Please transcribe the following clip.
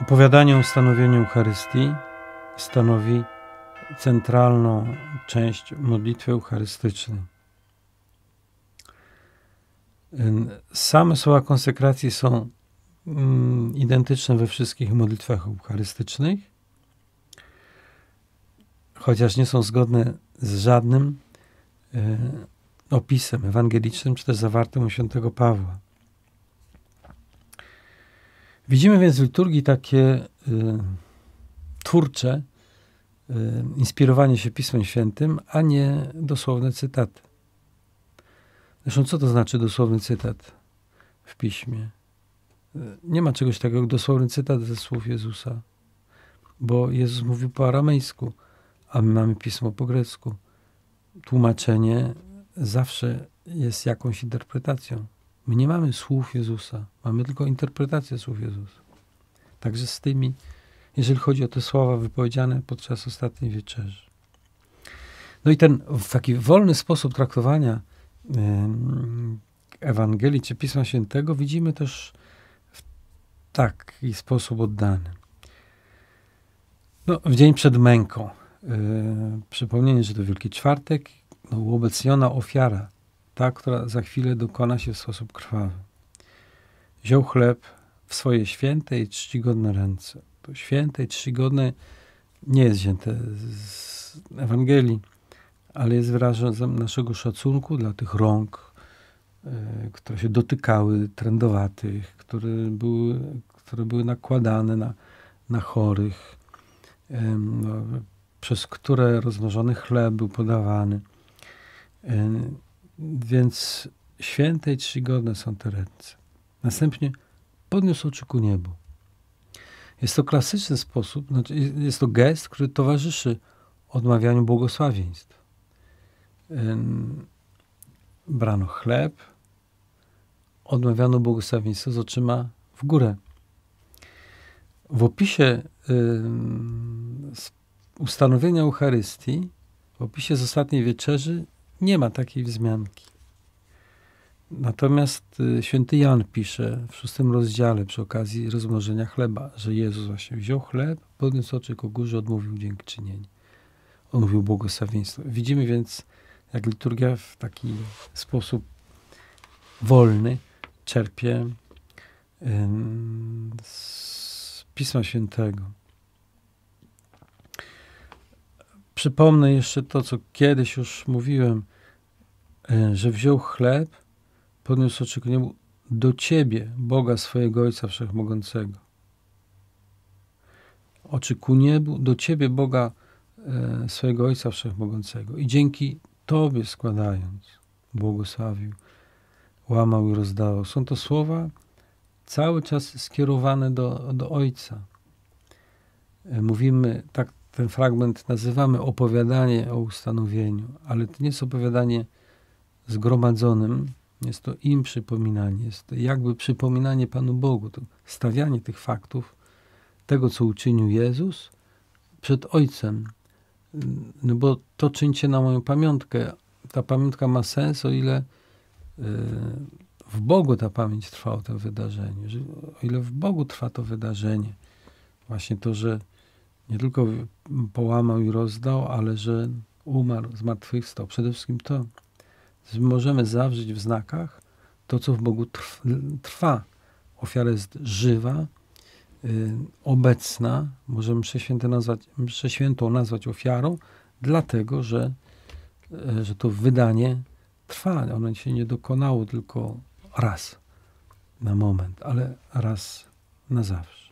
Opowiadanie o ustanowieniu Eucharystii stanowi centralną część modlitwy eucharystycznej. Same słowa konsekracji są mm, identyczne we wszystkich modlitwach eucharystycznych, chociaż nie są zgodne z żadnym e, opisem ewangelicznym, czy też zawartym u świętego Pawła. Widzimy więc w liturgii takie y, twórcze y, inspirowanie się Pismem Świętym, a nie dosłowne cytaty. Zresztą co to znaczy dosłowny cytat w Piśmie? Y, nie ma czegoś takiego jak dosłowny cytat ze słów Jezusa, bo Jezus mówił po aramejsku, a my mamy Pismo po grecku. Tłumaczenie zawsze jest jakąś interpretacją. My nie mamy słów Jezusa, mamy tylko interpretację słów Jezusa. Także z tymi, jeżeli chodzi o te słowa wypowiedziane podczas ostatniej wieczerzy. No i ten taki wolny sposób traktowania Ewangelii czy Pisma Świętego widzimy też w taki sposób oddany. No, w dzień przed męką. Yy, przypomnienie, że to Wielki Czwartek, no, uobecniona ofiara ta, która za chwilę dokona się w sposób krwawy. Wziął chleb w swoje święte i czcigodne ręce. To święte i czcigodne nie jest wzięte z Ewangelii, ale jest wyrazem naszego szacunku dla tych rąk, e, które się dotykały trędowatych, które były, które były nakładane na, na chorych, no, przez które rozmnożony chleb był podawany. Więc święte i czcigodne są te ręce. Następnie podniósł oczy ku niebu. Jest to klasyczny sposób, znaczy jest to gest, który towarzyszy odmawianiu błogosławieństw. Brano chleb, odmawiano błogosławieństwo z oczyma w górę. W opisie ustanowienia Eucharystii, w opisie z ostatniej wieczerzy nie ma takiej wzmianki. Natomiast y, święty Jan pisze w szóstym rozdziale przy okazji rozmnożenia chleba, że Jezus właśnie wziął chleb, podniósł oczy ku górze, odmówił dziękczynień. Odmówił błogosławieństwo. Widzimy więc, jak liturgia w taki sposób wolny czerpie z Pisma Świętego. Przypomnę jeszcze to, co kiedyś już mówiłem, e, że wziął chleb, podniósł oczy ku niebu do Ciebie, Boga swojego Ojca Wszechmogącego. Oczy ku niebu, do Ciebie, Boga e, swojego Ojca Wszechmogącego. I dzięki Tobie składając, błogosławił, łamał i rozdawał. Są to słowa cały czas skierowane do, do Ojca. E, mówimy tak ten fragment nazywamy opowiadanie o ustanowieniu, ale to nie jest opowiadanie zgromadzonym, jest to im przypominanie, jest to jakby przypominanie Panu Bogu, to stawianie tych faktów, tego co uczynił Jezus przed Ojcem. No bo to czyńcie na moją pamiątkę. Ta pamiątka ma sens, o ile e, w Bogu ta pamięć trwa o tym wydarzeniu. O ile w Bogu trwa to wydarzenie. Właśnie to, że nie tylko połamał i rozdał, ale że umarł, zmartwychwstał. Przede wszystkim to, że możemy zawrzeć w znakach to, co w Bogu trwa. Ofiara jest żywa, y, obecna. Możemy mszę, nazwać, mszę świętą nazwać ofiarą, dlatego, że, y, że to wydanie trwa. Ono się nie dokonało tylko raz na moment, ale raz na zawsze.